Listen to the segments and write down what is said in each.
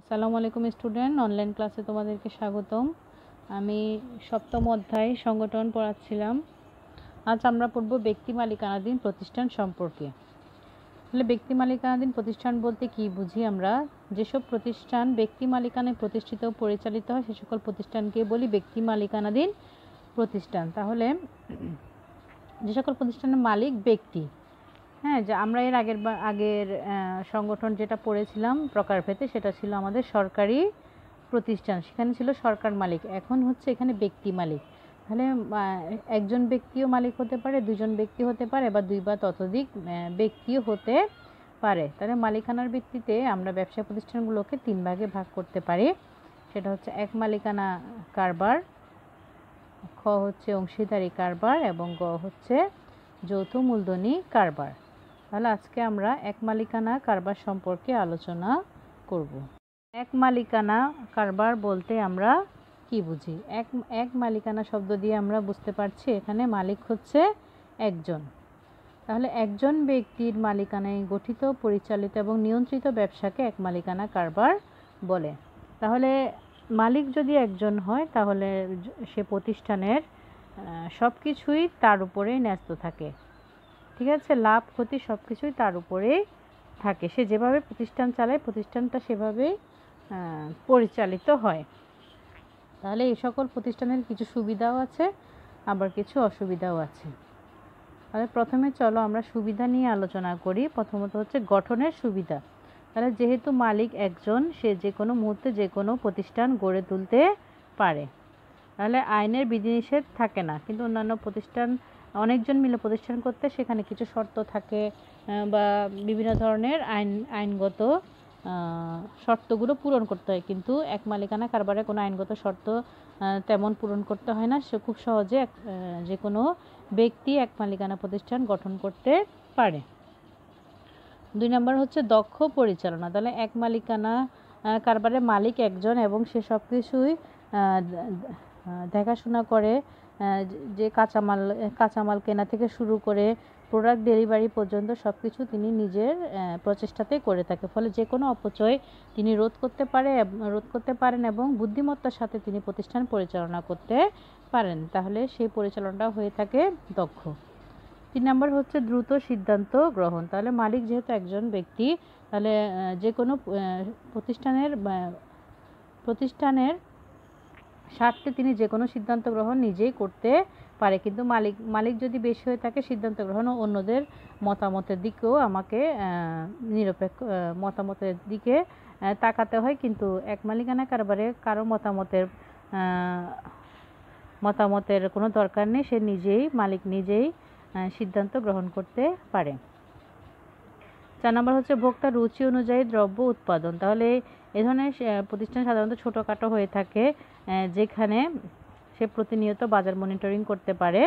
আসসালামু আলাইকুম, student. Online ক্লাসে তোমাদেরকে স্বাগতম। আমি সপ্তম অধ্যায় সংগঠন পড়াচ্ছিলাম। আজ আমরা পড়ব ব্যক্তি মালিকানাধীন প্রতিষ্ঠান সম্পর্কে। তাহলে ব্যক্তি মালিকানাধীন প্রতিষ্ঠান বলতে কি বুঝি আমরা? যেসব প্রতিষ্ঠান ব্যক্তি মালিকানায় প্রতিষ্ঠিত পরিচালিত হয়, সে সকল প্রতিষ্ঠানকে বলি ব্যক্তি মালিকানাধীন প্রতিষ্ঠান। তাহলে যে সকল প্রতিষ্ঠানের মালিক ব্যক্তি হ্যাঁ যে আমরা এর আগের আগের সংগঠন যেটা পড়েছিলাম প্রকারভেদে সেটা ছিল আমাদের সরকারি প্রতিষ্ঠান। সেখানে ছিল সরকার মালিক। এখন হচ্ছে এখানে ব্যক্তি মালিক। তাহলে একজন ব্যক্তিও মালিক হতে পারে, দুজন ব্যক্তি হতে পারে, বা দুই বা ততোধিক ব্যক্তিও হতে পারে। তাহলে মালিকানার ভিত্তিতে আমরা ব্যবসা প্রতিষ্ঠানগুলোকে তিন ভাগে ভাগ করতে পারি। সেটা হচ্ছে এক মালিকানা কারবার, খ হচ্ছে অংশীদারি কারবার, এবং গ হচ্ছে যৌথ মূলধনী কারবার। তাহলে আজকে আমরা এক মালিকানা কারবার সম্পর্কে আলোচনা করব। এক মালিকানা কারবার বলতে আমরা কি বুঝি? এক এক মালিকানা শব্দ দিয়ে আমরা বুঝতে পারছি এখানে মালিক হচ্ছে একজন। তাহলে একজন ব্যক্তির মালিকানায় গঠিত, পরিচালিত এবং নিয়ন্ত্রিত ব্যবসাকে এক মালিকানা কারবার বলে। তাহলে মালিক যদি একজন হয়, তাহলে সে প্রতিষ্ঠানের সব কিছুই তার উপরেই ন্যস্ত থাকে। ঠিক আছে? লাভ ক্ষতি সব কিছুই তার উপরেই থাকে। সে যেভাবে প্রতিষ্ঠান চালায় প্রতিষ্ঠানটা সেভাবেই আহ, পরিচালিত হয়। তাহলে এই সকল প্রতিষ্ঠানের কিছু সুবিধাও আছে আবার কিছু অসুবিধাও আছে। তাহলে প্রথমে চলো আমরা সুবিধা নিয়ে আলোচনা করি। প্রথমত হচ্ছে গঠনের সুবিধা। তাহলে যেহেতু মালিক একজন সে যে কোনো মুহূর্তে যে কোনো প্রতিষ্ঠান গড়ে তুলতে পারে। তাহলে আইনের বিধিনিষেধ থাকে না কিন্তু অন্যান্য প্রতিষ্ঠান অনেকজন মিলে প্রতিষ্ঠান করতে সেখানে কিছু শর্ত থাকে বা বিভিন্ন ধরনের আইন আইনগত শর্তগুলো পূরণ করতে হয়। কিন্তু এক মালিকানা কারবারে কোনো আইনগত শর্ত তেমন পূরণ করতে হয় না। সে খুব সহজে এক, যে কোনো ব্যক্তি এক মালিকানা প্রতিষ্ঠান গঠন করতে পারে। দুই নম্বর হচ্ছে দক্ষ পরিচালনা। তাহলে এক মালিকানা আহ, কারবারের মালিক একজন এবং সে সব কিছুই দেখাশোনা করে যে- কাঁচামাল কাঁচামাল কেনা থেকে শুরু করে প্রোডাক্ট ডেলিভারি পর্যন্ত সব কিছু তিনি নিজের প্রচেষ্টাতেই করে থাকে। ফলে যে কোনো অপচয় তিনি রোধ করতে পারে রোধ করতে পারেন এবং বুদ্ধিমত্তার সাথে তিনি প্রতিষ্ঠান পরিচালনা করতে পারেন। তাহলে সেই পরিচালনাটা হয়ে থাকে দক্ষ। তিন নম্বর হচ্ছে দ্রুত সিদ্ধান্ত গ্রহণ। তাহলে মালিক যেহেতু একজন ব্যক্তি, তাহলে যে কোনো প্রতিষ্ঠানের প্রতিষ্ঠানের স্বার্থে তিনি যে কোনো সিদ্ধান্ত গ্রহণ নিজেই করতে পারে। কিন্তু মালিক মালিক যদি বেশি হয়ে থাকে, সিদ্ধান্ত গ্রহণ ও অন্যদের মতামতের দিকেও আমাকে নিরপেক্ষ মতামতের দিকে তাকাতে হয়। কিন্তু এক মালিকানা কারবারে কারও মতামতের মতামতের কোনো দরকার নেই। সে নিজেই, মালিক নিজেই সিদ্ধান্ত গ্রহণ করতে পারে। চার নম্বর হচ্ছে ভোক্তার রুচি অনুযায়ী দ্রব্য উৎপাদন। তাহলে এ ধরনের প্রতিষ্ঠান সাধারণত ছোটোখাটো হয়ে থাকে যেখানে সে প্রতিনিয়ত বাজার মনিটরিং করতে পারে।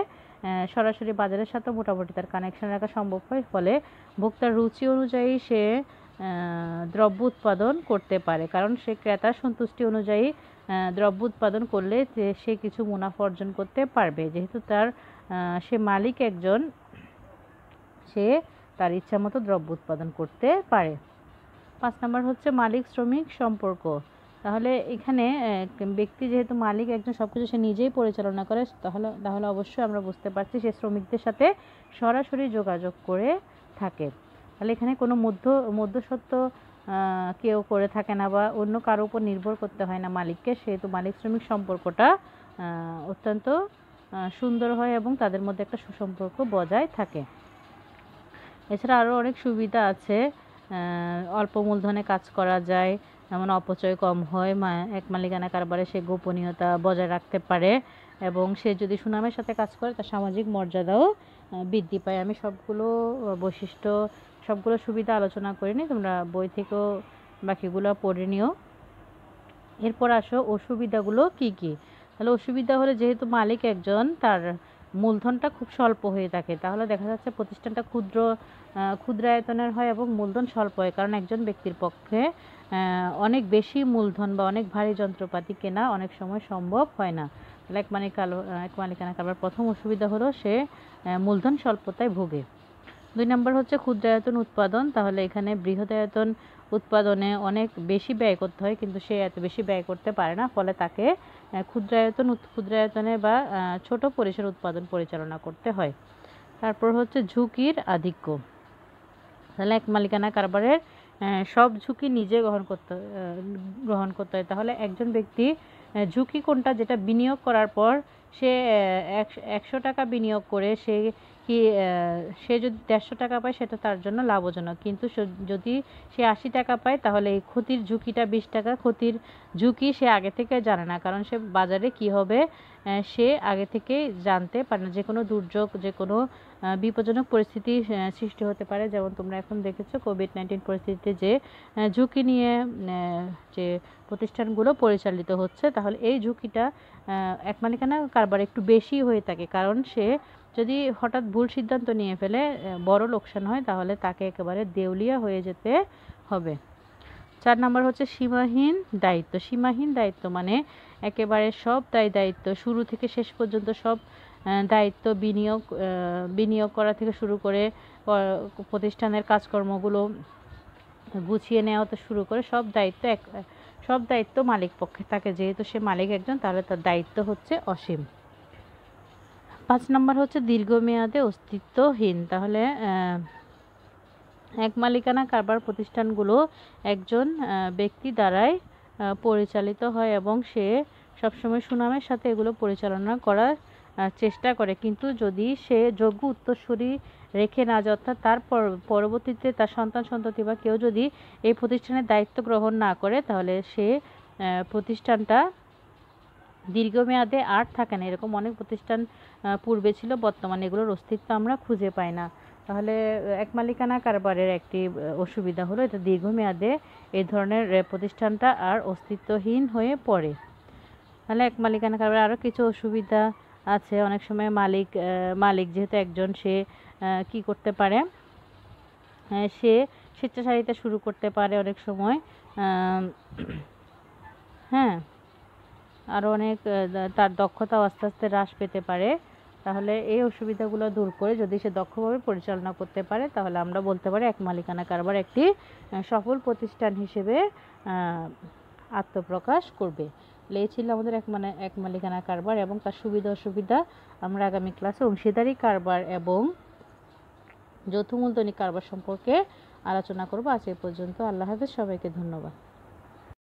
সরাসরি বাজারের সাথে মোটামুটি তার কানেকশন রাখা সম্ভব হয়, ফলে ভোক্তার রুচি অনুযায়ী সে দ্রব্য উৎপাদন করতে পারে। কারণ সে ক্রেতার সন্তুষ্টি অনুযায়ী দ্রব্য উৎপাদন করলে সে কিছু মুনাফা অর্জন করতে পারবে। যেহেতু তার সে মালিক একজন, সে তার ইচ্ছা মতো দ্রব্য উৎপাদন করতে পারে। পাঁচ নম্বর হচ্ছে মালিক শ্রমিক সম্পর্ক। তাহলে এখানে ব্যক্তি যেহেতু মালিক একজন সব কিছু সে নিজেই পরিচালনা করে তাহলে তাহলে অবশ্যই আমরা বুঝতে পারছি সে শ্রমিকদের সাথে সরাসরি যোগাযোগ করে থাকে। তাহলে এখানে কোনো মধ্য মধ্যস্বত্ব আহ, কেউ করে থাকে না বা অন্য কারও উপর নির্ভর করতে হয় না মালিককে সেহেতু মালিক শ্রমিক সম্পর্কটা অত্যন্ত সুন্দর হয় এবং তাদের মধ্যে একটা সুসম্পর্ক বজায় থাকে। এছাড়া আরও অনেক সুবিধা আছে। অল্প মূলধনে কাজ করা যায়, যেমন অপচয় কম হয় এক মালিকানা কারবারে সে গোপনীয়তা বজায় রাখতে পারে এবং সে যদি সুনামের সাথে কাজ করে, তার সামাজিক মর্যাদাও বৃদ্ধি পায়। আমি সবগুলো বৈশিষ্ট্য, সবগুলো সুবিধা আলোচনা করিনি তোমরা বই থেকেও বাকিগুলো পড়ে নিও। এরপর আসো, অসুবিধাগুলো কি কি? তাহলে অসুবিধা হলে যেহেতু মালিক একজন, তার মূলধনটা খুব স্বল্প হয়ে থাকে। তাহলে দেখা যাচ্ছে প্রতিষ্ঠানটা ক্ষুদ্র ক্ষুদ্র ক্ষুদ্রায়তনের হয় এবং মূলধন স্বল্প হয়। কারণ একজন ব্যক্তির পক্ষে অনেক বেশি মূলধন বা অনেক ভারী যন্ত্রপাতি কেনা অনেক সময় সম্ভব হয় না। তাহলে এক মালিকানা কারবার প্রথম অসুবিধা হলো সে মূলধন স্বল্পতায় ভোগে। দুই নম্বর হচ্ছে ক্ষুদ্রায়তন উৎপাদন। তাহলে এখানে বৃহদায়তন উৎপাদনে অনেক বেশি ব্যয় করতে হয়, কিন্তু সে এত বেশি ব্যয় করতে পারে না। ফলে তাকে ক্ষুদ্রায়তন ক্ষুদ্রায়তনে বা ছোট পরিসর উৎপাদন পরিচালনা করতে হয়। তারপর হচ্ছে ঝুঁকির আধিক্য। তাহলে এক মালিকানা কারবারের সব ঝুঁকি নিজে গ্রহণ করতে গ্রহণ করতে হয়। তাহলে একজন ব্যক্তি ঝুঁকি কোনটা, যেটা বিনিয়োগ করার পর সে একশো টাকা বিনিয়োগ করে সে কি সে যদি দেড়শো টাকা পায়, সেটা তার জন্য লাভজনক। কিন্তু যদি সে আশি টাকা পায়, তাহলে এই ক্ষতির ঝুঁকিটা বিশ টাকা ক্ষতির ঝুঁকি সে আগে থেকে জানে না। কারণ সে বাজারে কি হবে সে আগে থেকে জানতে পারে না। যে কোনো দুর্যোগ যে কোনো বিপজ্জনক পরিস্থিতি সৃষ্টি হতে পারে। যেমন তোমরা এখন দেখেছ কোভিড নাইন্টিন পরিস্থিতিতে যে ঝুঁকি নিয়ে যে প্রতিষ্ঠানগুলো পরিচালিত হচ্ছে, তাহলে এই ঝুঁকিটা এক মালিকানা কারবার একটু বেশি হয়ে থাকে। কারণ সে যদি হঠাৎ ভুল সিদ্ধান্ত নিয়ে ফেলে বড় লোকসান হয়, তাহলে তাকে একেবারে দেউলিয়া হয়ে যেতে হবে। চার নম্বর হচ্ছে সীমাহীন দায়িত্ব। সীমাহীন দায়িত্ব মানে একেবারে সব দায় দায়িত্ব, শুরু থেকে শেষ পর্যন্ত সব দায়িত্ব বিনিয়োগ বিনিয়োগ করা থেকে শুরু করে প্রতিষ্ঠানের কাজকর্মগুলো গুছিয়ে নেওয়া তো শুরু করে সব দায়িত্ব এক, সব দায়িত্ব মালিক পক্ষে। থাকে যেহেতু সে মালিক একজন, তাহলে তার দায়িত্ব হচ্ছে অসীম। পাঁচ নম্বর হচ্ছে দীর্ঘমেয়াদে অস্তিত্বহীন। তাহলে এক মালিকানা কারবার প্রতিষ্ঠানগুলো একজন ব্যক্তি দ্বারাই পরিচালিত হয় এবং সে সবসময় সুনামের সাথে এগুলো পরিচালনা করার চেষ্টা করে। কিন্তু যদি সে যোগ্য উত্তরসূরি রেখে না যায়, অর্থাৎ তার পর- পরবর্তীতে তার সন্তান, সন্ততি বা কেউ যদি এই প্রতিষ্ঠানের দায়িত্ব গ্রহণ না করে, তাহলে সে প্রতিষ্ঠানটা দীর্ঘমেয়াদে আর থাকে না। এরকম অনেক প্রতিষ্ঠান পূর্বে ছিল, বর্তমানে এগুলোর অস্তিত্ব আমরা খুঁজে পাই না। তাহলে এক মালিকানা কারবারের একটি অসুবিধা হলো এটা দীর্ঘমেয়াদে এই ধরনের প্রতিষ্ঠানটা আর অস্তিত্বহীন হয়ে পড়ে। তাহলে এক মালিকানা কারবারে আরও কিছু অসুবিধা আছে। অনেক সময় মালিক মালিক যেহেতু একজন, সে কি করতে পারে? সে স্বেচ্ছাচারিতা শুরু করতে পারে অনেক সময়। হ্যাঁ। আরও অনেক তার দক্ষতাও আস্তে আস্তে হ্রাস পেতে পারে। তাহলে এই অসুবিধাগুলো দূর করে যদি সে দক্ষভাবে পরিচালনা করতে পারে, তাহলে আমরা বলতে পারি এক মালিকানা কারবার একটি সফল প্রতিষ্ঠান হিসেবে আত্মপ্রকাশ করবে। এই ছিল আমাদের এক মানে এক মালিকানা কারবার এবং তার সুবিধা অসুবিধা। আমরা আগামী ক্লাসে অংশীদারি কারবার এবং যৌথ মূলধনী কারবার সম্পর্কে আলোচনা করব। আজ এই পর্যন্ত। আল্লাহ হাফেজ। সবাইকে ধন্যবাদ।